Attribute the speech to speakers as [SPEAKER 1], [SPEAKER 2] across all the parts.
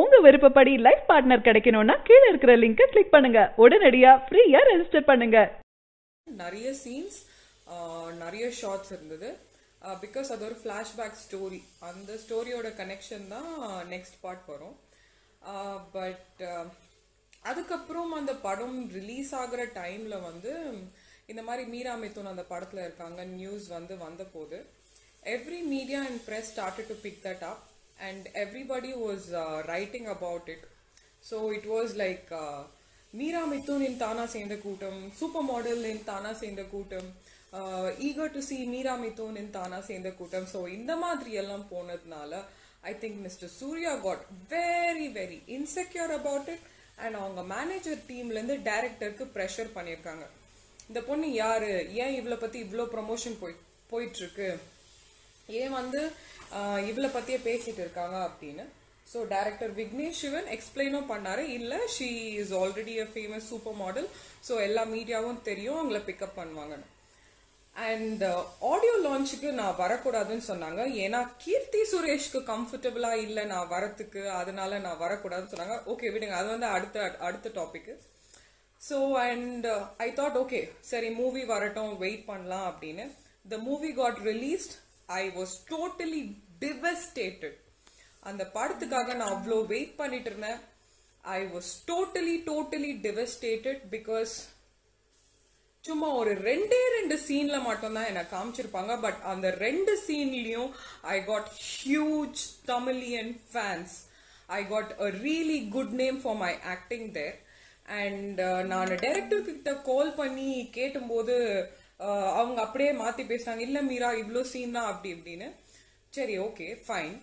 [SPEAKER 1] உங்க விருப்பப்படி life partner கிடைக்கணும்னா கீழே இருக்கிற லிங்கை கிளிக் பண்ணுங்க. உடனடியா ஃப்ரீயா ரெஜிஸ்டர் பண்ணுங்க.
[SPEAKER 2] நிறைய சீன்ஸ் நிறைய ஷார்ட்ஸ் இருந்தது. பிகாஸ் அது ஒரு ஃப்ளாஷ்பேக் ஸ்டோரி அந்த ஸ்டோரியோட கனெக்ஷன் தான் நெக்ஸ்ட் பார்ட் வரும். பட் அதுக்கப்புறம் அந்த படம் ரிலீஸ் ஆகிற டைம்ல வந்து இந்த மாதிரி மீரா மிதுன் அந்த படத்தில் இருக்காங்க. நியூஸ் வந்து வந்த போது every media and press started to pick that up and everybody was writing about it so it was like Meera மிதுனின் தானா சேர்ந்த கூட்டம் சூப்பர் மாடலின் தானா சேர்ந்த கூட்டம் ஈகர் டு சி மீரா மிதுனின் தானா சேர்ந்த கூட்டம் ஸோ இந்த மாதிரி எல்லாம் போனதுனால I think mister Surya got very very insecure about it and அவங்க மேனேஜர் டீம்லேருந்து டைரக்டருக்கு ப்ரெஷர் பண்ணியிருக்காங்க. இந்த பொண்ணு யாரு? ஏன் இவளை பற்றி இவ்வளோ ப்ரமோஷன் போய் போயிட்டுருக்கு? ஏன் வந்து இவளை பற்றியே பேசிட்டு இருக்காங்க அப்படின்னு. ஸோ டேரக்டர் விக்னேஷ் சிவன் எக்ஸ்பிளைனும் பண்ணாரு. இல்லை she is already a famous super model so எல்லா மீடியாவும் தெரியும் அவங்கள பிக்கப் பண்ணுவாங்கன்னு அண்ட் ஆடியோ லான்ச்சுக்கு நான் வரக்கூடாதுன்னு சொன்னாங்க. ஏன்னா கீர்த்தி சுரேஷ்க்கு கம்ஃபர்டபுளா இல்லை நான் வரத்துக்கு அதனால நான் வரக்கூடாதுன்னு சொன்னாங்க. ஓகே விடுங்க அது வந்து அடுத்த அடுத்த topic so and I thought okay சரி மூவி வரட்டும் வெயிட் பண்ணலாம் அப்படின்னு. The movie got released I was totally devastated அந்த படத்துக்காக நான் அவ்வளோ வெயிட் பண்ணிட்டு இருந்தேன். I was totally totally devastated because சும்மா ஒரு ரெண்டே ரெண்டு சீன்ல மட்டும் தான் எனக்கு காமிச்சிருப்பாங்க. பட் அந்த ரெண்டு சீன்லயும் I got huge Tamilian fans I got a really good name for my acting there and நான் டைரக்டர் கிட்ட கால் பண்ணி கேட்டும்போது அவங்க அப்படியே மாத்தி பேசுறாங்க. இல்ல மீரா இவ்வளோ சீன் தான் அப்படி இப்படின்னு. சரி ஓகே ஃபைன்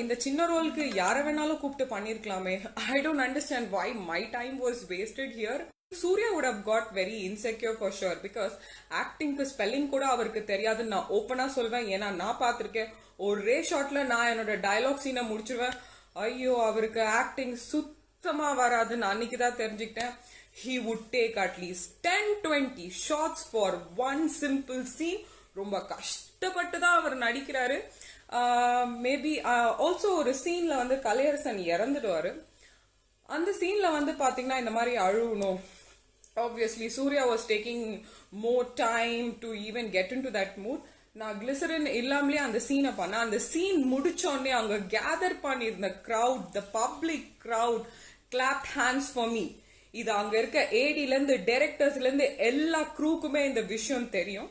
[SPEAKER 2] இந்த சின்ன ரோலுக்கு யாரை வேணாலும் கூப்பிட்டு பண்ணிருக்கலாமே. I don't understand why my time was wasted here Surya would have got very insecure for sure because ஆக்டிங்க்கு spelling கூட அவருக்கு தெரியாதுன்னு நான் ஓப்பனா சொல்வேன். ஏன்னா நான் பார்த்துருக்கேன் ஒரே ஷார்ட்ல நான் என்னோட டயலாக் சீனை முடிச்சிருவேன். ஐயோ அவருக்கு ஆக்டிங் சுத்தமா வராதுன்னு அன்னைக்கு தான் தெரிஞ்சுக்கிட்டேன். He would take at least twenty shots for one simple scene ரொம்ப கஷ்டப்பட்டு தான் அவர் நடிக்கிறாரு. மேபி ஆல்சோ ஒரு சீன்ல வந்து கலையரசன் இறந்துடுவாரு. அந்த சீன்ல வந்து பாத்தீங்கன்னா இந்த மாதிரி அழுகணும். Obviously Surya was taking more time to even get into that mood நான் கிளிசரின் இல்லாமலே அந்த சீனை பண்ணேன். அந்த சீன் முடிச்சோடனே அங்க கேதர் பண்ணியிருந்த crowd the public crowd clap hands for me இது அங்க இருக்க ஏடில இருந்து டைரக்டர்ஸ்ல இருந்து எல்லா க்ரூக்குமே இந்த விஷயம் தெரியும்.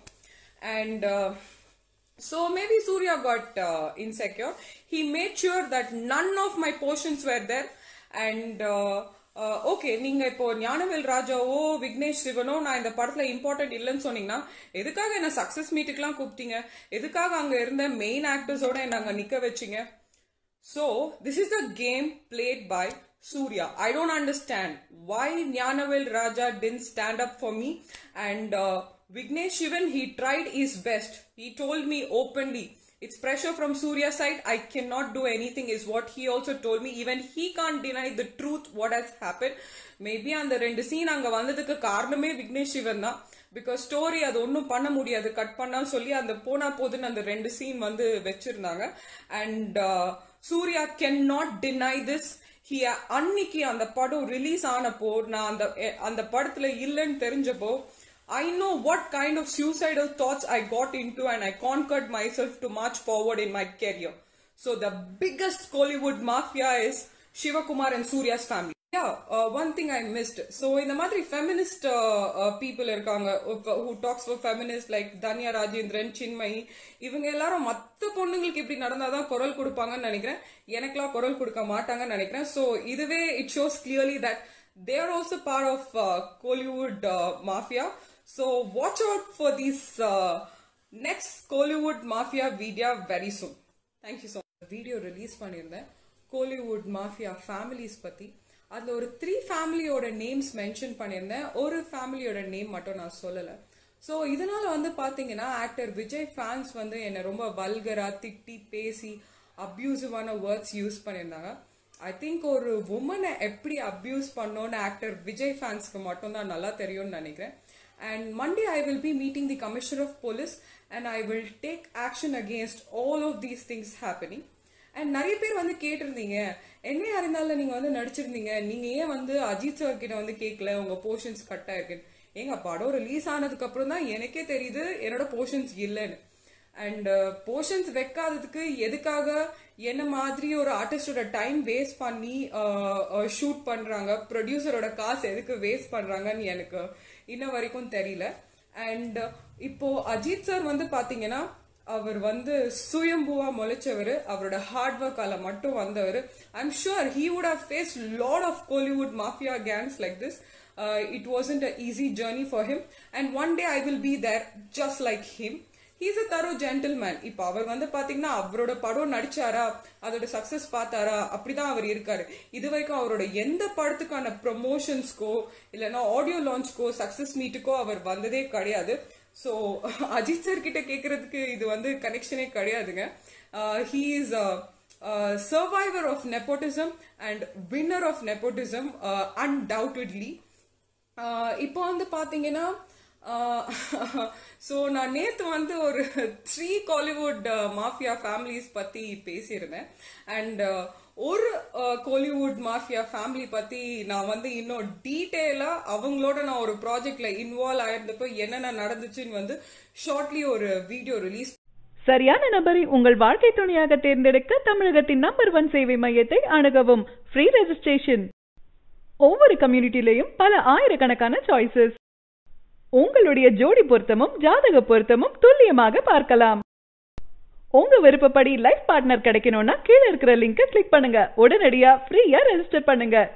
[SPEAKER 2] And so maybe Surya got insecure he He made that none of my portions were there and okay நீங்க இப்போ ஞானவேல் ராஜாவோ விக்னேஷ் சிவனோ நான் இந்த படத்துல இம்பார்ட்டன்ட் இல்லைன்னு சொன்னீங்கன்னா எதுக்காக என்ன சக்சஸ் மீட்டுக்கெல்லாம் கூப்பிட்டீங்க? எதுக்காக அங்க இருந்த மெயின் ஆக்டர்ஸோட என்ன அங்க நிக்க வச்சீங்க? So this is the game played by Suriya I don't understand why Gnanavel Raja didn't stand up for me and Vignesh Shivan, he tried his best. He told me openly, it's pressure from Surya's side. I cannot do anything, is what he also told me. Even he can't deny the truth, what has happened. Maybe அந்த ரெண்டு scene அங்க வந்ததுக்கு காரணமே விக்னேஷ் சிவன் தான் because story அது ஒன்றும் பண்ண முடியாது கட் பண்ணா சொல்லி அந்த போனா போதுன்னு அந்த ரெண்டு சீன் வந்து வச்சிருந்தாங்க and Suriya can not deny this he அன்னைக்கு அந்த படம் ரிலீஸ் ஆனப்போ நான் அந்த அந்த படத்துல இல்லைன்னு தெரிஞ்சப்போ I know what kind of suicidal thoughts I got into and I conquered myself to march forward in my career. So the biggest Kollywood mafia is Shivakumar and Surya's family. Yeah one thing I missed so இந்த மாதிரி feminist people இருக்காங்க who talks for feminist like Tanya Rajendran Chinmayi இவங்க எல்லாரும் மற்ற பொண்ணுங்களுக்கு இப்படி நடந்தால் தான் குரல் கொடுப்பாங்கன்னு நினைக்கிறேன் எனக்கெல்லாம் குரல் கொடுக்க மாட்டாங்கன்னு நினைக்கிறேன் ஸோ இதுவே it shows clearly that they're also part of Kollywood mafia so watch out for these next Kollywood mafia video very soon thank you so video release பண்ணியிருந்தேன் கோலிவுட் மாஃபியா ஃபேமிலிஸ் பற்றி அதில் ஒரு த்ரீ ஃபேமிலியோட நேம்ஸ் மென்ஷன் பண்ணியிருந்தேன். ஒரு ஃபேமிலியோட name மட்டும் நான் சொல்லலை. ஸோ இதனால் வந்து பார்த்தீங்கன்னா ஆக்டர் விஜய் ஃபேன்ஸ் வந்து என்னை ரொம்ப வல்கரா திட்டி பேசி அப்யூசிவான வேர்ட்ஸ் யூஸ் பண்ணியிருந்தாங்க. ஐ திங்க் ஒரு உமனை எப்படி அப்யூஸ் பண்ணோன்னு ஆக்டர் விஜய் ஃபேன்ஸ்க்கு மட்டும்தான் நல்லா தெரியும்னு நினைக்கிறேன். And Monday I will be meeting the commissioner of police and I will take action against all of these things happening and நிறைய பேர் வந்து கேட்டிருந்தீங்க. என்ன இருந்தாலும் நீங்க வந்து நடிச்சிருந்தீங்க. நீங்க ஏன் வந்து அஜித் சார் கிட்ட வந்து கேட்கல உங்க போர்ஷன்ஸ் கட் ஆயிருக்கு. எங்க படம் ரிலீஸ் ஆனதுக்கு அப்புறம் தான் எனக்கே தெரியுது என்னோட போர்ஷன்ஸ் இல்லைன்னு. அண்ட் போர்ஷன்ஸ் uh, வைக்காததுக்கு எதுக்காக என்ன மாதிரி ஒரு ஆர்டிஸ்டோட டைம் வேஸ்ட் பண்ணி uh, uh, ஷூட் பண்றாங்க? ப்ரொடியூசரோட காசு எதுக்கு வேஸ்ட் பண்றாங்கன்னு எனக்கு இன்ன வரைக்கும் தெரியல. அண்ட் இப்போ அஜித் சார் வந்து பாத்தீங்கன்னா அவர் வந்து சுயம்புவா முளைச்சவர். அவரோட ஹார்ட் ஒர்க்கால மட்டும் வந்தவர். I'm sure he would have face lot of Kollywood mafia gangs like this it wasn't a easy journey for him and one day I will be there just like him he's a thorough gentleman இப்போ அவர் வந்து பாத்தீங்கன்னா அவரோட படம் நடிச்சாரா? அதோட success பார்த்தாரா? அப்படிதான் அவர் இருக்காரு. இது வரைக்கும் அவரோட எந்த படத்துக்கான ப்ரொமோஷன்ஸ்க்கோ இல்லைன்னா ஆடியோ லான்ச்க்கோ சக்சஸ் மீட்டுக்கோ அவர் வந்ததே கிடையாது. ஸோ அஜித் சார் கிட்ட கேட்கறதுக்கு இது வந்து கனெக்ஷனே கிடையாதுங்க. He is survivor of nepotism and winner of nepotism undoubtedly இப்போ வந்து பாத்தீங்கன்னா Uh, ஸோ நான் நேற்று வந்து ஒரு த்ரீ காலிவுட் மாஃபியா ஃபேமிலிஸ் பற்றி பேசியிருந்தேன். அண்ட் uh, ஒரு கோலிவுட் மாஃபியா ஃபேமிலி பற்றி நான் வந்து இன்னும் டீட்டெயிலாக அவங்களோட நான் ஒரு ப்ராஜெக்டில் இன்வால்வ் ஆயிருந்தப்போ என்னென்ன நடந்துச்சுன்னு வந்து ஷார்ட்லி ஒரு வீடியோ ரிலீஸ்
[SPEAKER 1] சரியான நபரை உங்கள் வாழ்க்கை துணையாக தேர்ந்தெடுக்க தமிழகத்தின் நம்பர் ஒன் சேவை மையத்தை அணுகவும். ஃப்ரீ ரெஜிஸ்ட்ரேஷன் ஒவ்வொரு கம்யூனிட்டிலையும் பல ஆயிரக்கணக்கான சாய்ஸஸ் உங்களுடைய ஜோடி பொருத்தமும் ஜாதக பொருத்தமும் துல்லியமாக பார்க்கலாம். உங்க விருப்பப்படி லைஃப் பார்ட்னர் கிடைக்கணும்னா கீழே இருக்கிற லிங்கை கிளிக் பண்ணுங்க. உடனடியா ஃப்ரீயா ரெஜிஸ்டர் பண்ணுங்க.